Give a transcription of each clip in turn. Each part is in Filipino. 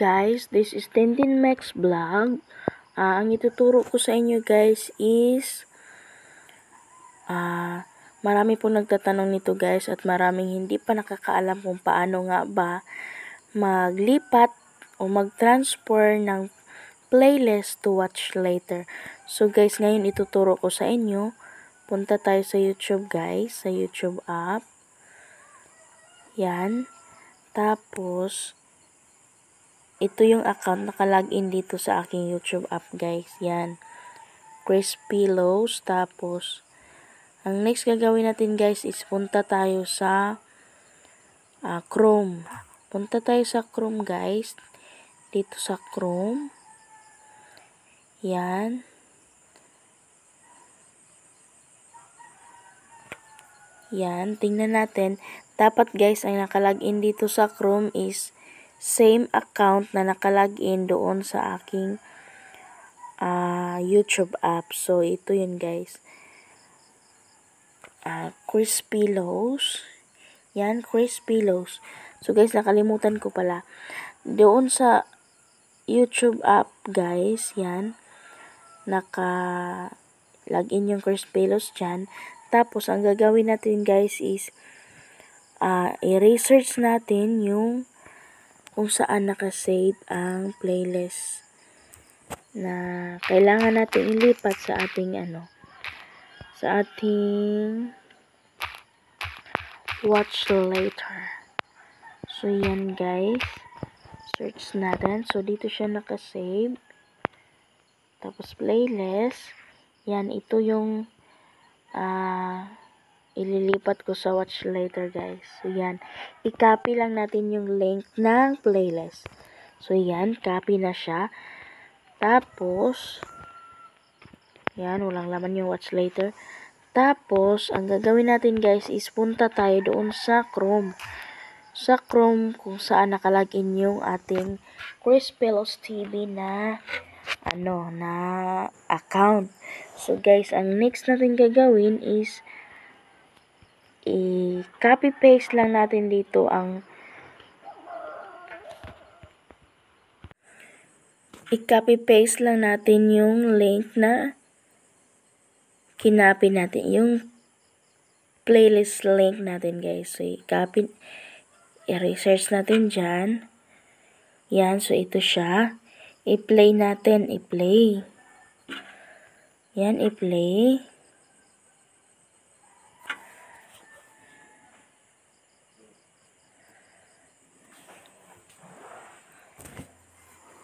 guys? This is Tintin Max Vlog. Ah, ang ituturo ko sa inyo guys is ah marami po nagtatanong nito guys at maraming hindi pa nakakaalam kung paano nga ba maglipat o mag-transfer ng playlist to watch later. So guys, ngayon ituturo ko sa inyo. Punta tayo sa YouTube guys, sa YouTube app. Yan. Tapos, ito yung account nakalagin dito sa aking YouTube app guys. Yan. Chris Pillows. Tapos, ang next gagawin natin guys is punta tayo sa ah, Chrome. Punta tayo sa Chrome guys. Dito sa Chrome. Yan. Yan. Tingnan natin. Dapat guys, ang nakalagin dito sa Chrome is same account na nakalagin doon sa aking ah, YouTube app. So, ito yun guys. Uh, Chris Pillows. Yan, Chris Pillows. So, guys, nakalimutan ko pala. Doon sa YouTube app, guys, yan, naka login yung Chris Pillows dyan. Tapos, ang gagawin natin, guys, is uh, i-research natin yung kung saan nakasave ang playlist na kailangan natin ilipat sa ating ano sa ating watch later. So yan guys. Search natin. So dito siya nakasave. Tapos playlist. Yan ito yung ah uh, ililipat ko sa watch later guys. So yan, i-copy lang natin yung link ng playlist. So yan, copy na siya. Tapos, yan, walang laman yung watch later. Tapos, ang gagawin natin guys is punta tayo doon sa Chrome. Sa Chrome kung saan nakalagin yung ating Chris Pelos TV na ano, na account. So guys, ang next natin gagawin is i-copy paste lang natin dito ang i-copy paste lang natin yung link na kinapi natin yung playlist link natin guys. So i-copy i-research natin dyan. Yan so ito siya. I-play natin i-play. Yan i-play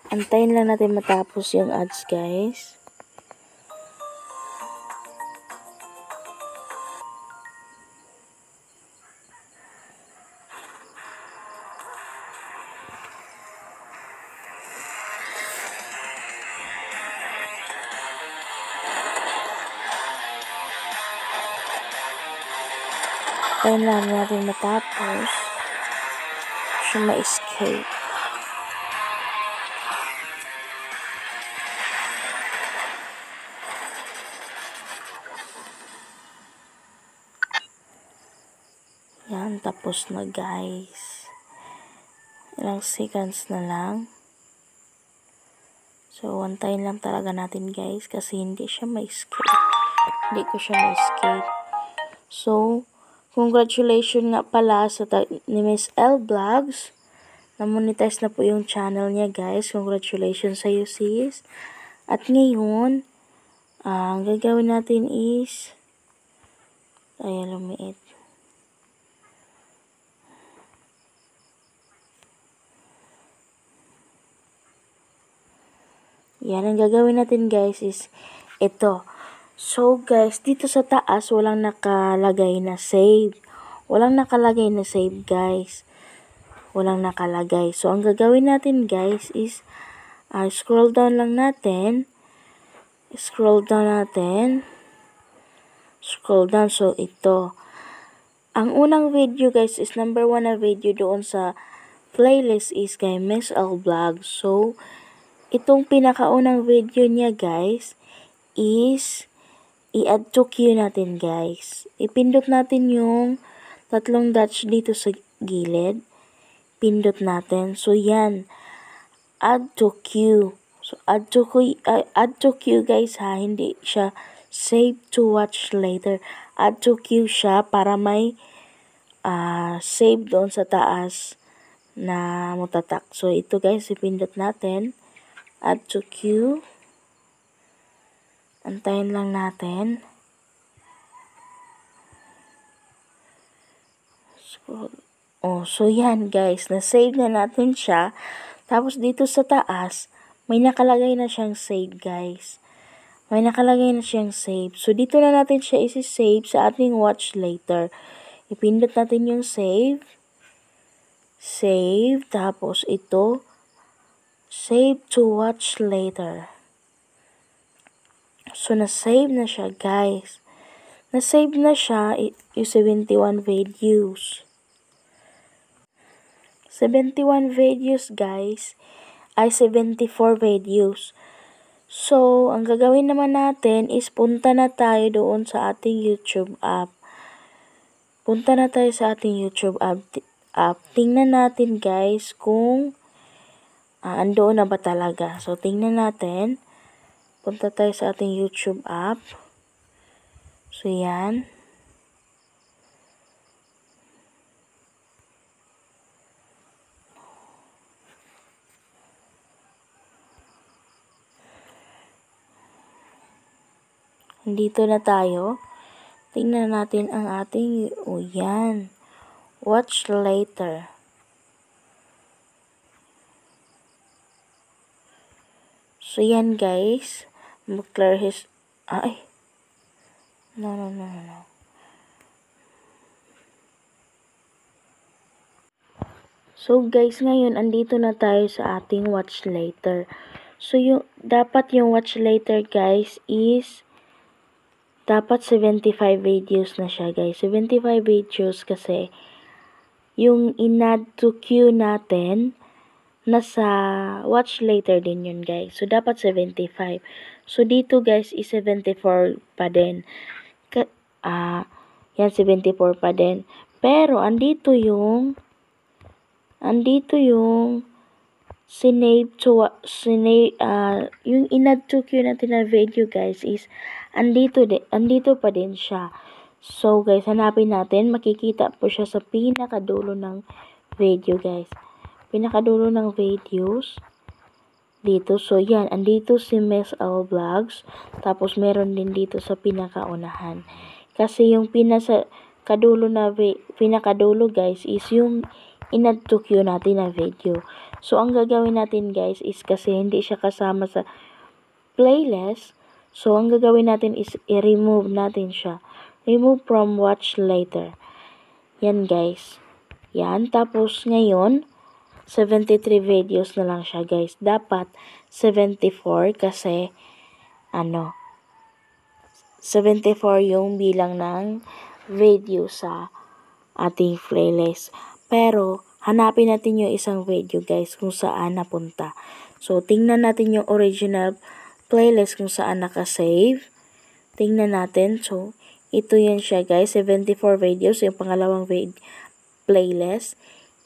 Antayin lang natin matapos yung ads, guys. Antayin lang natin matapos siya ma-escape. Yan, tapos na guys. Ilang seconds na lang. So, antayin lang talaga natin guys kasi hindi siya ma-escape. Hindi ko siya ma-escape. So, congratulations nga pala sa ni Miss L Vlogs. Na-monetize na po yung channel niya guys. Congratulations sa iyo sis. At ngayon, uh, ang gagawin natin is, ay lumiit. Yan, ang gagawin natin guys is ito. So guys, dito sa taas walang nakalagay na save. Walang nakalagay na save guys. Walang nakalagay. So ang gagawin natin guys is uh, scroll down lang natin. Scroll down natin. Scroll down. So ito. Ang unang video guys is number one na video doon sa playlist is kay Miss L Vlog. So, itong pinakaunang video niya guys is i-add to queue natin guys. Ipindot natin yung tatlong dots dito sa gilid. Pindot natin. So yan. add to queue. So, add to queue, add to queue guys ha, hindi siya save to watch later. Add to queue siya para may uh, save doon sa taas na mutatak. So, ito guys, ipindot natin. Add to queue. Antayin lang natin. Scroll. Oh, so yan guys, na-save na natin siya. Tapos dito sa taas, may nakalagay na siyang save guys. May nakalagay na siyang save. So dito na natin siya isi-save sa ating watch later. Ipindot natin yung save. Save. Tapos ito, save to watch later. So na-save na siya guys. Na-save na siya yung 71 videos. 71 videos guys ay 74 videos. So, ang gagawin naman natin is punta na tayo doon sa ating YouTube app. Punta na tayo sa ating YouTube app. app. Tingnan natin guys kung uh, andoon na ba talaga. So, tingnan natin. Punta tayo sa ating YouTube app. So, yan. Dito na tayo. Tingnan natin ang ating, o oh, yan. Watch later. So, yan guys. Mag-clear his, ay. No, no, no, no. So guys, ngayon andito na tayo sa ating watch later. So yung dapat yung watch later guys is dapat 75 videos na siya guys. 75 videos kasi yung in-add to queue natin nasa watch later din yun guys. So dapat 75. So dito guys is 74 pa din. Ah, yan 74 pa din. Pero andito yung andito yung sinave to sinave uh, yung in-add to queue natin na video guys is andito, de, andito pa din siya. So, guys, hanapin natin. Makikita po siya sa pinakadulo ng video, guys. Pinakadulo ng videos. Dito. So, yan. Andito si Miss L Vlogs. Tapos, meron din dito sa pinakaunahan. Kasi yung pinasa kadulo na pinakadulo guys is yung inad to queue natin na video. So, ang gagawin natin guys is kasi hindi siya kasama sa playlist. So, ang gagawin natin is i-remove natin siya. Remove from watch later. Yan guys. Yan. Tapos ngayon, 73 videos na lang siya guys. Dapat 74 kasi ano 74 yung bilang ng video sa ating playlist. Pero hanapin natin yung isang video guys kung saan napunta. So tingnan natin yung original playlist kung saan nakasave. Tingnan natin. So, ito yan siya guys. 74 videos. Yung pangalawang playlist.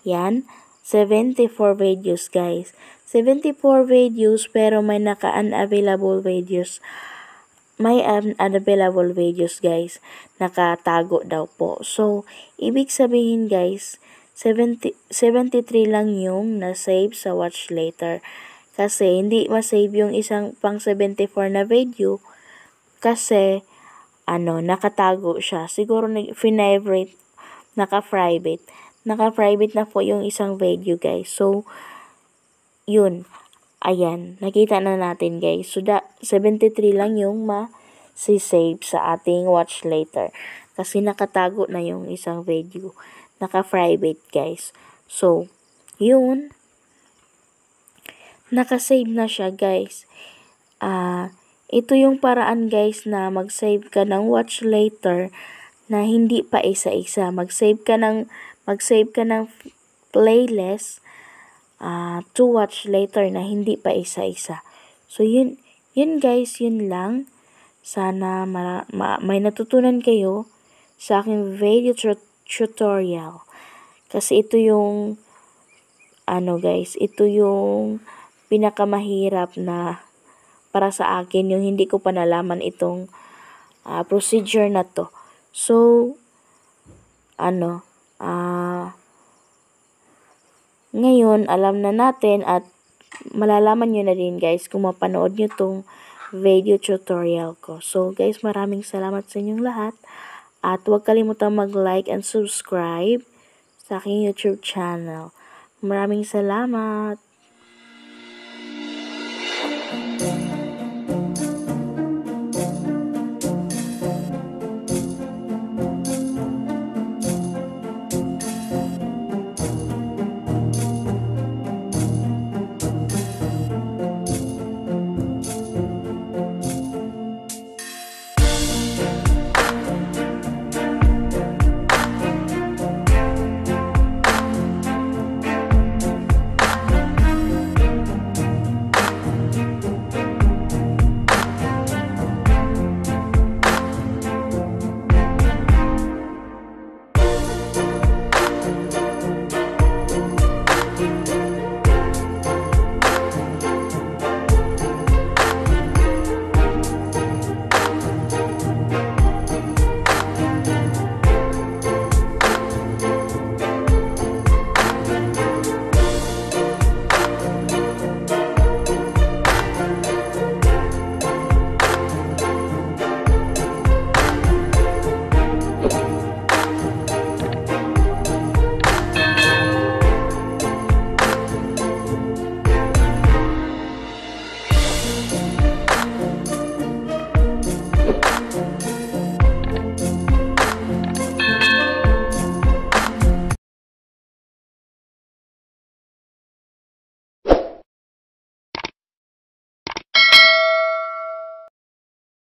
Yan. 74 videos guys. 74 videos pero may naka-unavailable videos. May unavailable videos guys. Nakatago daw po. So, ibig sabihin guys, 70, 73 lang yung na-save sa watch later. Kasi hindi ma-save yung isang pang 74 na video kasi ano, nakatago siya. Siguro nag-favorite, naka-private. Naka-private na po yung isang video, guys. So, yun. Ayan, nakita na natin, guys. So, da, 73 lang yung ma-save sa ating watch later. Kasi nakatago na yung isang video. Naka-private, guys. So, yun nakasave na siya guys. Ah, uh, ito yung paraan guys na mag-save ka ng watch later na hindi pa isa-isa. Mag-save ka ng mag-save ka ng playlist uh, to watch later na hindi pa isa-isa. So yun yun guys, yun lang. Sana ma, ma, may natutunan kayo sa aking video tutorial. Kasi ito yung ano guys, ito yung pinakamahirap na para sa akin yung hindi ko pa nalaman itong ah, procedure na to. So, ano, ah, ngayon, alam na natin at malalaman nyo na din guys kung mapanood nyo tong video tutorial ko. So guys, maraming salamat sa inyong lahat. At huwag kalimutang mag-like and subscribe sa aking YouTube channel. Maraming salamat!